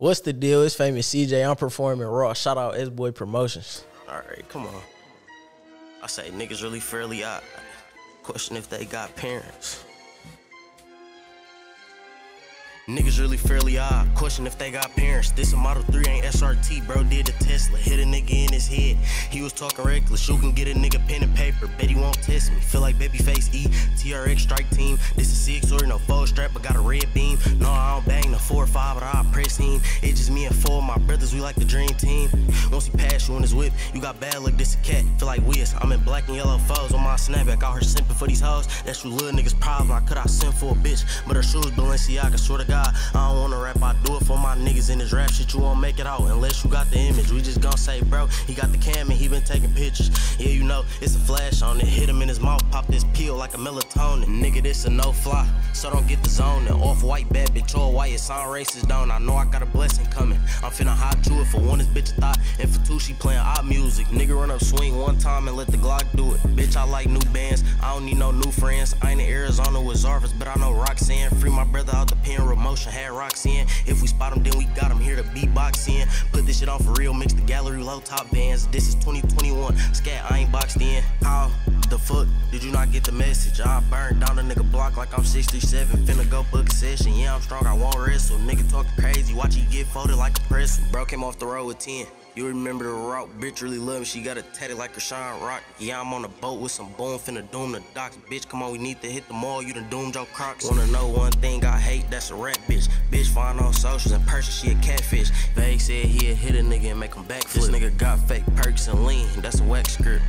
What's the deal? It's Fxmous CJ. I'm performing raw. Shout out SBoy Promotions. All right, come on. I say niggas really fairly odd. Question if they got parents. Niggas really fairly odd. Question if they got parents. This a Model 3 ain't SRT, bro. Did the Tesla. Hit a nigga in his head. He was talking reckless. You can get a nigga pen and paper. Bet he won't test me. Feel like Babyface E. TRX strike team. This is six or no four strap, but got a red beam. No, I don't bang the four or five, but I press him. It's just me and four of my brothers. We like the dream team. Once he pass you on his whip, you got bad luck. This a cat. Feel like Wiz. I'm in black and yellow foes on my snapback. Out here simping for these hoes. That's you little niggas' problem. I could I send for a bitch, but her shoes Balenciaga. Swear to. God. I don't wanna rap, I do it for my niggas in this rap shit. You won't make it out unless you got the image. We just gon' say, bro, he got the cam and he been taking pictures. Yeah, you know, it's a flash on it. Hit him in his mouth, pop this pill like a melatonin. Nigga, this a no fly, so don't get the zone. And off white, bad bitch, all white, it sound racist, don't I know I got a blessing coming. I'm finna hot to it for one, this bitch a thought. And for two, she playing op music. Nigga run up swing one time and let the Glock do it. Bitch, I like new bands, I don't need no new friends. I ain't in Arizona with Zarvis, but I know Roxanne. Free my brother out the pen, remotion had in. If we spot him, then we got them here to beatbox in. Put this shit on for real, mix the gallery low top bands. This is 2021, scat, I ain't boxed in. How the fuck did you not get the message? I burned down a nigga block like I'm 67. Finna go book a session, yeah, I'm strong, I won't wrestle. Nigga talking crazy, watch you get folded like a press. Bro came off the road with 10. You remember the route, bitch really love me. She got a tatted like Rashawn Rock. Yeah, I'm on a boat with some bone finna doom the docks. Bitch, come on, we need to hit the mall. You done doomed your crocs. Wanna know one thing I hate? A rat bitch. Bitch, find on socials and person, she a catfish. Vague said he'd hit a nigga and make him backflip. This nigga got fake perks and lean. That's a wax script.